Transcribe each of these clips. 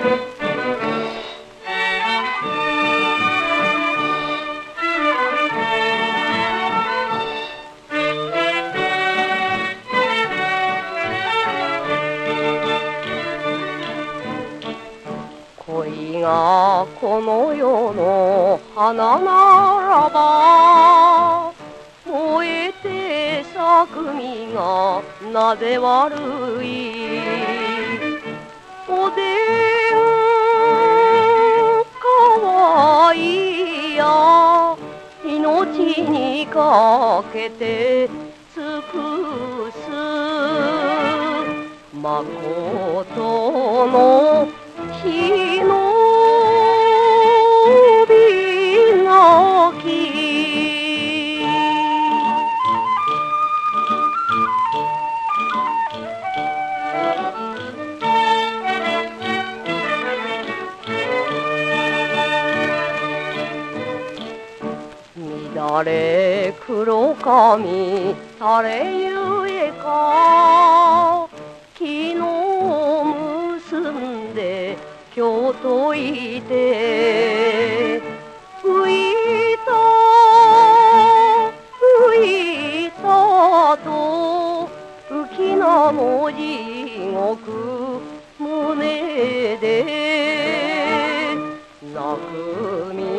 恋がこの世の花ならば燃えて咲く実がなぜ悪い命にかけて尽くす。まことの日乱れ黒髪垂れゆえか昨日結んで今日といて吹いた吹いたと浮きな文字地獄胸で泣く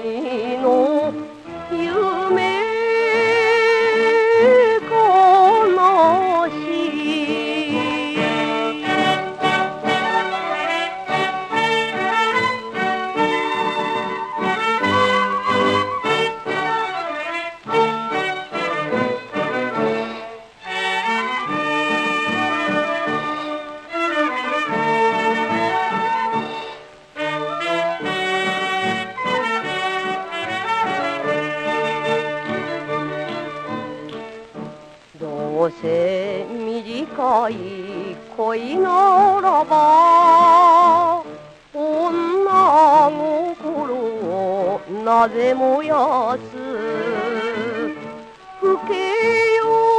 どうせ短い恋ならば女心をなぜ燃やす？吹けよ